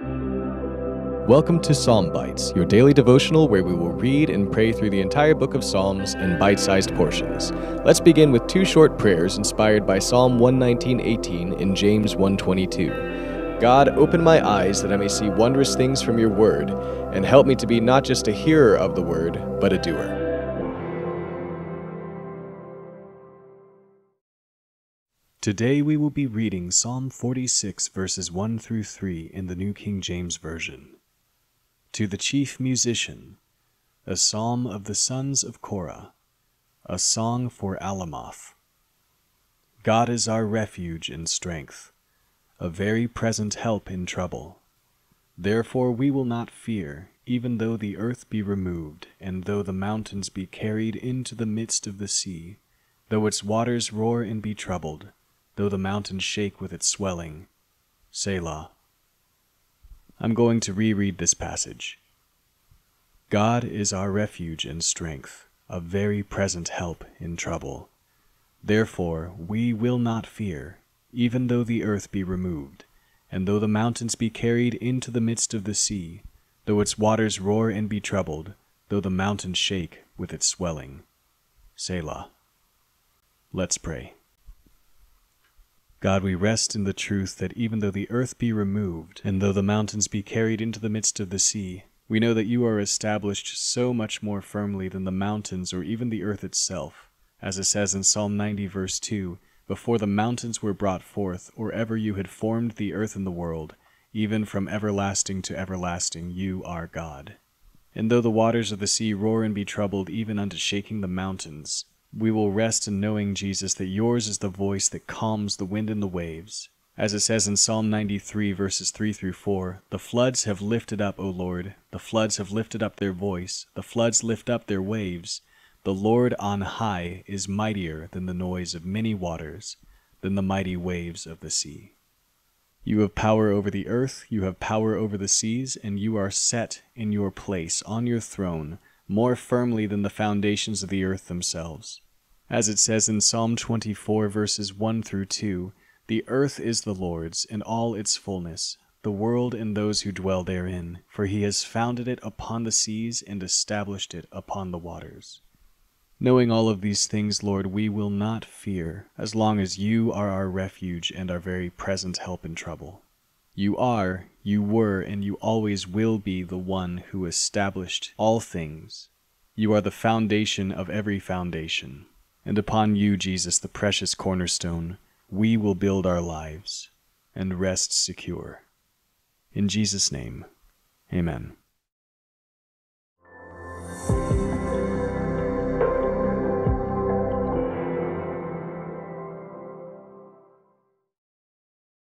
Welcome to Psalm Bites, your daily devotional where we will read and pray through the entire book of Psalms in bite sized portions. Let's begin with two short prayers inspired by Psalm 119:18 and James 122. God, open my eyes that I may see wondrous things from your word, and help me to be not just a hearer of the word, but a doer. Today we will be reading Psalm 46, verses 1 through 3 in the New King James Version. To the chief musician, a psalm of the sons of Korah, a song for Alamoth. God is our refuge and strength, a very present help in trouble. Therefore we will not fear, even though the earth be removed, and though the mountains be carried into the midst of the sea, though its waters roar and be troubled, though the mountains shake with its swelling. Selah. I'm going to reread this passage. God is our refuge and strength, a very present help in trouble. Therefore we will not fear, even though the earth be removed, and though the mountains be carried into the midst of the sea, though its waters roar and be troubled, though the mountains shake with its swelling. Selah. Let's pray. God, we rest in the truth that even though the earth be removed, and though the mountains be carried into the midst of the sea, we know that you are established so much more firmly than the mountains or even the earth itself. As it says in Psalm 90, verse 2 Before the mountains were brought forth, or ever you had formed the earth and the world, even from everlasting to everlasting, you are God. And though the waters of the sea roar and be troubled, even unto shaking the mountains, we will rest in knowing, Jesus, that yours is the voice that calms the wind and the waves. As it says in Psalm 93, verses 3 through 4, The floods have lifted up, O Lord, the floods have lifted up their voice, the floods lift up their waves. The Lord on high is mightier than the noise of many waters, than the mighty waves of the sea. You have power over the earth, you have power over the seas, and you are set in your place on your throne more firmly than the foundations of the earth themselves. As it says in Psalm 24, verses 1 through 2, The earth is the Lord's, and all its fullness, the world and those who dwell therein, for he has founded it upon the seas and established it upon the waters. Knowing all of these things, Lord, we will not fear, as long as you are our refuge and our very present help in trouble. You are, you were, and you always will be the one who established all things. You are the foundation of every foundation and upon you, Jesus, the precious cornerstone, we will build our lives and rest secure. In Jesus' name, amen.